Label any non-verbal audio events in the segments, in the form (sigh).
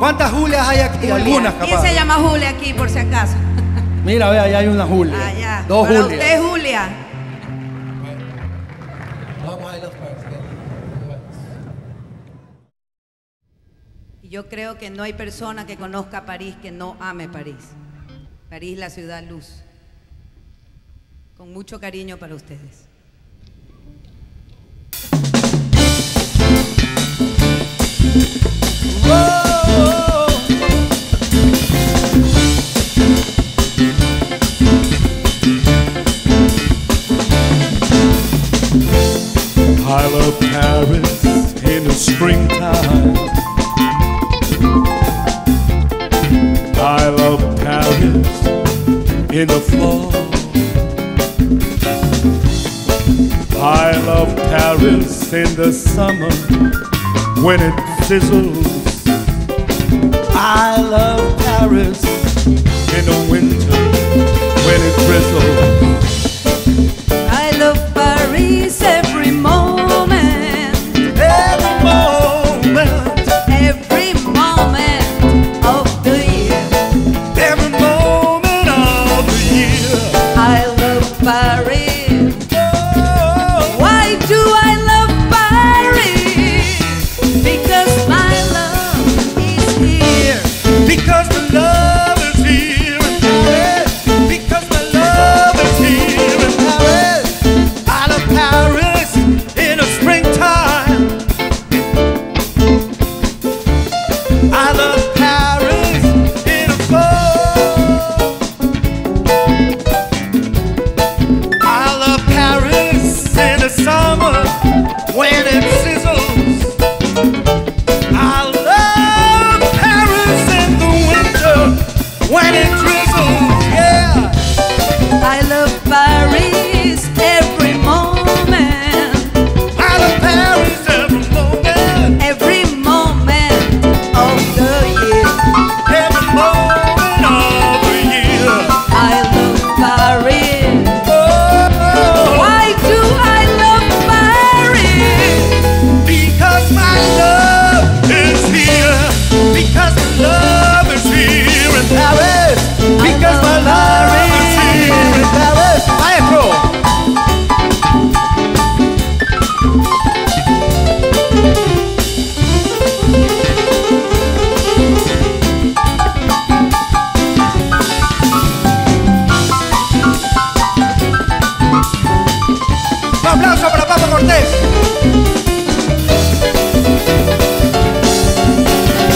Julias hay aquí? Julia. Algunas ¿Quién se llama Julia aquí, por si acaso? (laughs) Mira, vea, allá hay una Julia. Ah, ya. Dos Para Julias. usted, Julia. Yo creo que no hay persona que conozca París que no ame París. París, la ciudad luz. Con mucho cariño para ustedes. In the fall. I love Paris in the summer when it sizzles. I love Paris in the winter when it drizzles. Year. I love Paris.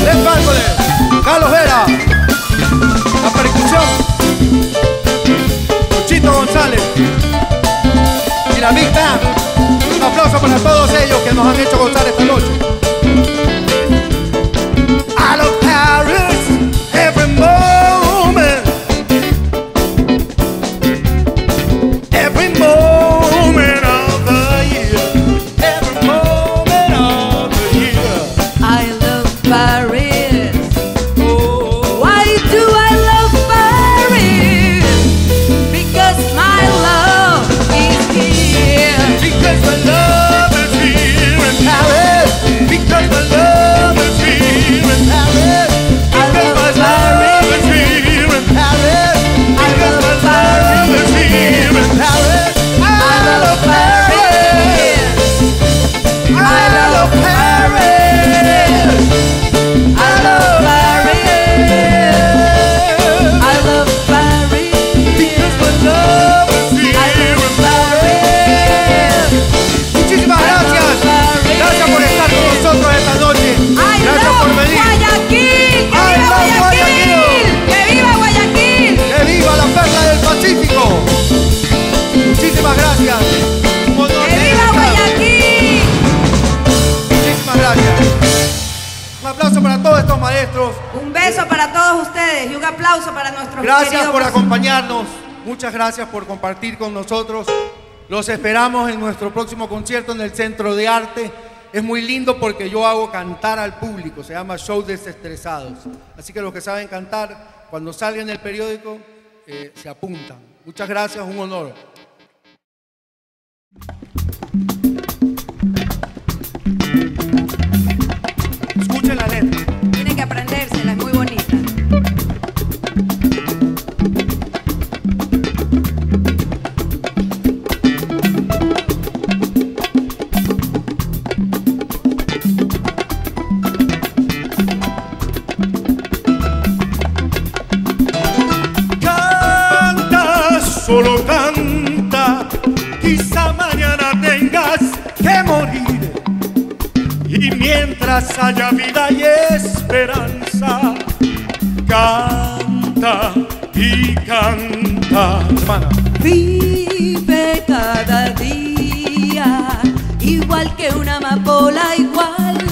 Les Mármoles, Carlos Vera, la percusión, Chito González. Y la Band. Un aplauso para todos ellos que nos han hecho gozar Un aplauso para todos estos maestros. Un beso para todos ustedes y un aplauso para nuestros Gracias por acompañarnos. Muchas gracias por compartir con nosotros. Los esperamos en nuestro próximo concierto en el Centro de Arte. Es muy lindo porque yo hago cantar al público. Se llama Show Desestresados. Así que los que saben cantar, cuando salga en el periódico, eh, se apuntan. Muchas gracias, un honor. La letra. Y mientras haya vida y esperanza, canta y canta. Hermana. Vive cada día, igual que una amapola, igual